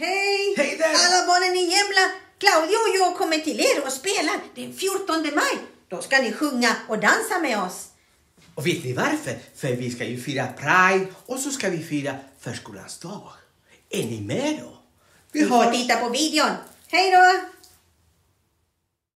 Hej! Hej där! Alla barnen i Jämla! Claudio och jag kommer till er och spelar den 14 maj. Då ska ni sjunga och dansa med oss. Och vet ni varför? För vi ska ju fira Pride och så ska vi fira förskolans dag. Är ni med då? Vi får titta på videon. Hej då!